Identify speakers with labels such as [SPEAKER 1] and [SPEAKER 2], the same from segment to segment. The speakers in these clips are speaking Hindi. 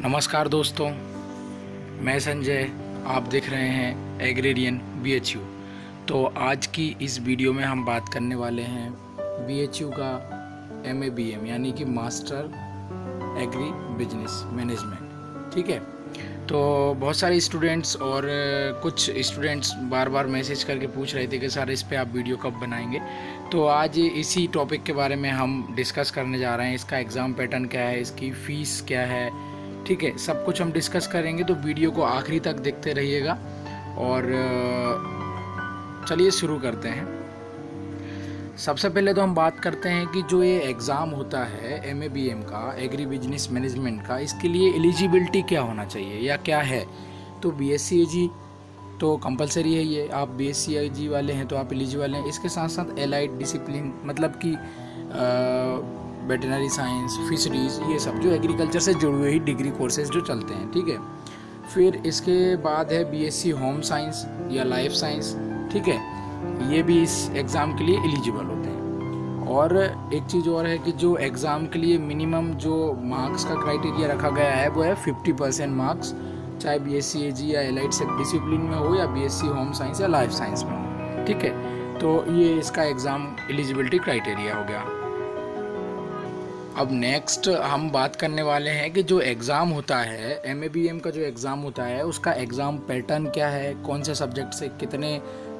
[SPEAKER 1] नमस्कार दोस्तों, मैं संजय, आप देख रहे हैं एग्रेरियन बीएचयू तो आज की इस वीडियो में हम बात करने वाले हैं बीएचयू का एम यानी कि मास्टर एग्री बिज़नेस मैनेजमेंट, ठीक है? तो बहुत सारे स्टूडेंट्स और कुछ स्टूडेंट्स बार बार मैसेज करके पूछ रहे थे कि सर, इस पर आप वीडियो कब बनाएँगे? तो आज इसी टॉपिक के बारे में हम डिस्कस करने जा रहे हैं। इसका एग्ज़ाम पैटर्न क्या है? इसकी फ़ीस क्या है? ठीक है, सब कुछ हम डिस्कस करेंगे तो वीडियो को आखिरी तक देखते रहिएगा। और चलिए शुरू करते हैं। सबसे पहले तो हम बात करते हैं कि जो ये एग्ज़ाम होता है एमएबीएम का एग्री बिज़नेस मैनेजमेंट का, इसके लिए एलिजिबिलिटी क्या होना चाहिए या क्या है? तो बी एस तो कंपलसरी है ये। आप बी एस वाले हैं तो आप एलिजिबल हैं। इसके साथ साथ एलाइड डिसिप्लिन मतलब कि वेटनरी साइंस फिशरीज़ ये सब जो एग्रीकल्चर से जुड़े हुए ही डिग्री कोर्सेज जो चलते हैं, ठीक है? फिर इसके बाद है बीएससी होम साइंस या लाइफ साइंस ठीक है? ये भी इस एग्ज़ाम के लिए एलिजिबल होते हैं। और एक चीज़ और है कि जो एग्ज़ाम के लिए मिनिमम जो मार्क्स का क्राइटेरिया रखा गया है, वो है फिफ्टी परसेंट मार्क्स चाहे बी एस या एलाइट से डिसिप्लिन में हो या बी एस होम साइंस या लाइफ साइंस में हो, ठीक है? तो ये इसका एग्ज़ाम एलिजिबिलिटी क्राइटेरिया हो गया। अब नेक्स्ट हम बात करने वाले हैं कि जो एग्ज़ाम होता है एमएबीएम का जो एग्ज़ाम होता है, उसका एग्ज़ाम पैटर्न क्या है? कौन से सब्जेक्ट से कितने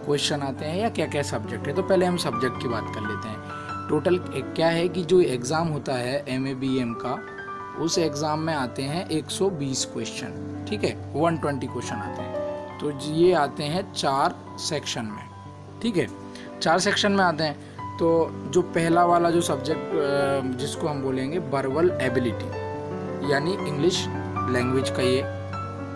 [SPEAKER 1] क्वेश्चन आते हैं या क्या क्या सब्जेक्ट है? तो पहले हम सब्जेक्ट की बात कर लेते हैं। टोटल क्या है कि जो एग्ज़ाम होता है एमएबीएम का, उस एग्ज़ाम में आते हैं 120 क्वेश्चन ठीक है? 120 क्वेश्चन आते हैं। तो ये आते हैं चार सेक्शन में, ठीक है? चार सेक्शन में आते हैं। तो जो पहला वाला जो सब्जेक्ट जिसको हम बोलेंगे बर्बल एबिलिटी यानी इंग्लिश लैंग्वेज का ये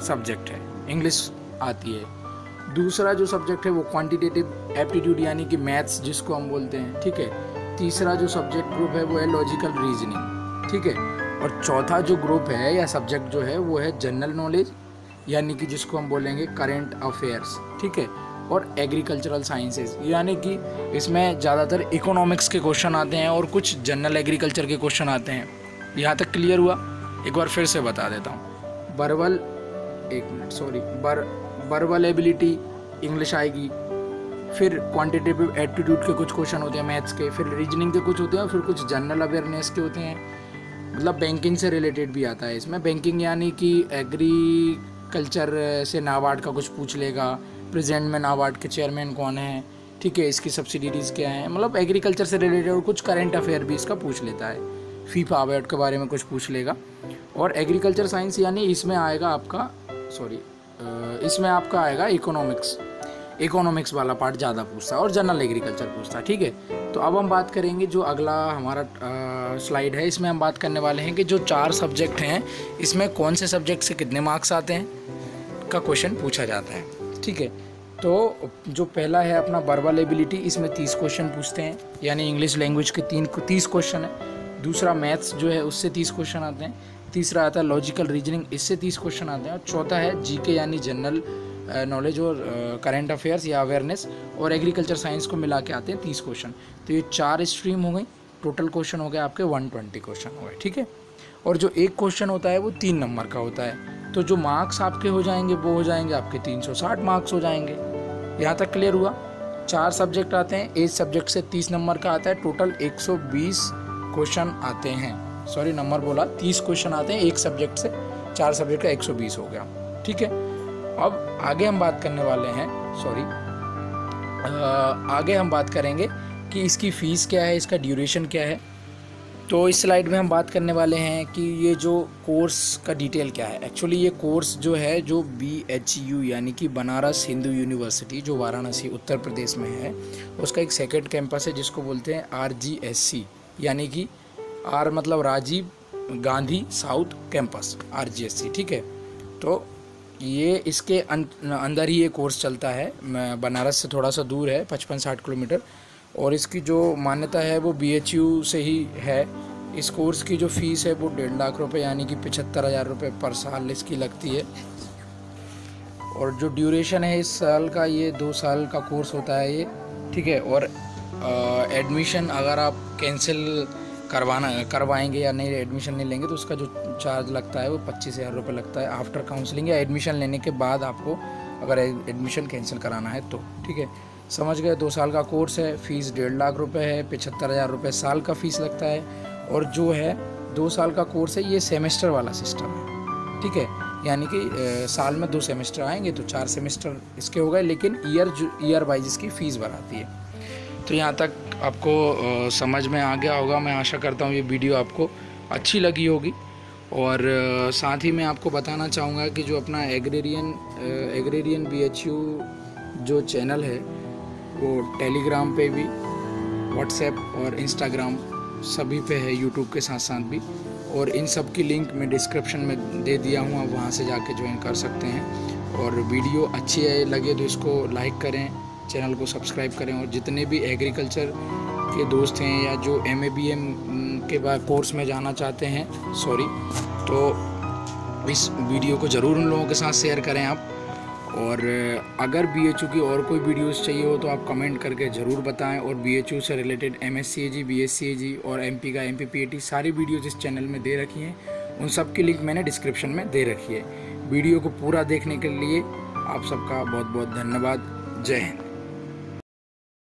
[SPEAKER 1] सब्जेक्ट है। इंग्लिश आती है। दूसरा जो सब्जेक्ट है, वो क्वांटिटेटिव एप्टीट्यूड यानी कि मैथ्स जिसको हम बोलते हैं, ठीक है? तीसरा जो सब्जेक्ट ग्रुप है, वो है लॉजिकल रीजनिंग ठीक है? और चौथा जो ग्रुप है, या सब्जेक्ट जो है, वो है जनरल नॉलेज यानी कि जिसको हम बोलेंगे करेंट अफेयर्स ठीक है? और एग्रीकल्चरल साइंसेज यानी कि इसमें ज़्यादातर इकोनॉमिक्स के क्वेश्चन आते हैं और कुछ जनरल एग्रीकल्चर के क्वेश्चन आते हैं। यहाँ तक क्लियर हुआ? एक बार फिर से बता देता हूँ। बर्बल एक मिनट सॉरी बर बर्बल एबिलिटी इंग्लिश आएगी। फिर क्वांटिटेटिव एप्टीट्यूड के कुछ क्वेश्चन होते हैं मैथ्स के, फिर रीजनिंग के कुछ होते हैं, फिर कुछ जनरल अवेयरनेस के होते हैं। मतलब बैंकिंग से रिलेटेड भी आता है इसमें। बैंकिंग यानी कि एग्रीकल्चर से नाबार्ड का कुछ पूछ लेगा। प्रेजेंट में नाबार्ड के चेयरमैन कौन है? ठीक है, इसकी सब्सिडीज़ क्या है? मतलब एग्रीकल्चर से रिलेटेड और कुछ करेंट अफेयर भी इसका पूछ लेता है। फीफा अवार्ड के बारे में कुछ पूछ लेगा। और एग्रीकल्चर साइंस यानी इसमें आएगा आपका सॉरी इसमें आपका आएगा इकोनॉमिक्स इकोनॉमिक्स वाला पार्ट ज़्यादा पूछता है और जनरल एग्रीकल्चर पूछता है, ठीक है? तो अब हम बात करेंगे जो अगला हमारा स्लाइड है। इसमें हम बात करने वाले हैं कि जो चार सब्जेक्ट हैं, इसमें कौन से सब्जेक्ट से कितने मार्क्स आते हैं? का क्वेश्चन पूछा जाता है, ठीक है? तो जो पहला है अपना वर्बल एबिलिटी इसमें तीस क्वेश्चन पूछते हैं, यानी इंग्लिश लैंग्वेज के तीन तीस क्वेश्चन है। दूसरा मैथ्स जो है, उससे तीस क्वेश्चन आते हैं। तीसरा आता है लॉजिकल रीजनिंग इससे तीस क्वेश्चन आते हैं। और चौथा है जीके यानी जनरल नॉलेज और करंट अफेयर्स या अवेयरनेस और एग्रीकल्चर साइंस को मिला के आते हैं तीस क्वेश्चन तो ये चार स्ट्रीम हो गई। टोटल क्वेश्चन हो गए आपके वन ट्वेंटी क्वेश्चन हो गए, ठीक है? और जो एक क्वेश्चन होता है, वो तीन नंबर का होता है। तो जो मार्क्स आपके हो जाएँगे, वो हो जाएँगे आपके 360 मार्क्स हो जाएँगे। यहाँ तक क्लियर हुआ। चार सब्जेक्ट आते हैं। एक सब्जेक्ट से 30 नंबर का आता है। टोटल 120 क्वेश्चन आते हैं। सॉरी नंबर बोला। 30 क्वेश्चन आते हैं एक सब्जेक्ट से। चार सब्जेक्ट का 120 हो गया। ठीक है? अब आगे हम बात करने वाले हैं। सॉरी आगे हम बात करेंगे कि इसकी फ़ीस क्या है, इसका ड्यूरेशन क्या है। तो इस स्लाइड में हम बात करने वाले हैं कि ये जो कोर्स का डिटेल क्या है। एक्चुअली ये कोर्स जो है जो बी एच यू यानी कि बनारस हिंदू यूनिवर्सिटी जो वाराणसी उत्तर प्रदेश में है उसका एक सेकेंड कैंपस है जिसको बोलते हैं आर जी एस सी यानी कि आर मतलब Rajiv Gandhi south campus R G S C ठीक है? तो ये इसके अं-, अंदर ही ये कोर्स चलता है। बनारस से थोड़ा सा दूर है पचपन साठ किलोमीटर। और इसकी जो मान्यता है वो BHU से ही है। इस कोर्स की जो फ़ीस है वो डेढ़ लाख रुपए, यानी कि पचहत्तर हज़ार रुपये पर साल इसकी लगती है। और जो ड्यूरेशन है इस साल का, ये दो साल का कोर्स होता है ये, ठीक है? और एडमिशन अगर आप कैंसिल करवाना, करवाएँगे या नहीं, एडमिशन नहीं लेंगे तो उसका जो चार्ज लगता है वो पच्चीस हज़ार रुपये लगता है आफ्टर काउंसलिंग या एडमिशन लेने के बाद आपको अगर एडमिशन कैंसिल कराना है तो ठीक है? समझ गए, दो साल का कोर्स है, फ़ीस डेढ़ लाख रुपए है पचहत्तर हज़ार रुपये साल का फ़ीस लगता है और जो है, दो साल का कोर्स है, ये सेमेस्टर वाला सिस्टम है। ठीक है, यानी कि साल में दो सेमेस्टर आएँगे तो चार सेमेस्टर इसके हो गए, लेकिन ईयर ईयर वाइज इसकी फ़ीस बढ़ाती है। तो यहाँ तक आपको समझ में आ गया होगा, मैं आशा करता हूँ ये वीडियो आपको अच्छी लगी होगी। और साथ ही मैं आपको बताना चाहूँगा कि जो अपना एग्रेरियन एग्रेरियन बी जो चैनल है वो टेलीग्राम पे भी व्हाट्सएप और इंस्टाग्राम सभी पे है यूट्यूब के साथ साथ भी। और इन सब की लिंक मैं डिस्क्रिप्शन में दे दिया हूँ, आप वहाँ से जाके ज्वाइन कर सकते हैं। और वीडियो अच्छी है, लगे तो इसको लाइक करें चैनल को सब्सक्राइब करें। और जितने भी एग्रीकल्चर के दोस्त हैं या जो एमएबीएम के बाद कोर्स में जाना चाहते हैं सॉरी तो इस वीडियो को ज़रूर उन लोगों के साथ शेयर करें आप। और अगर बी एच की और कोई वीडियोस चाहिए हो तो आप कमेंट करके ज़रूर बताएँ और बी एच से related M S C A G B S C A G और एम पी का M P P A T सारी वीडियोज़ इस चैनल में दे रखी हैं। उन सब की लिंक मैंने डिस्क्रिप्शन में दे रखी है। वीडियो को पूरा देखने के लिए आप सबका बहुत बहुत धन्यवाद। जय हिंद।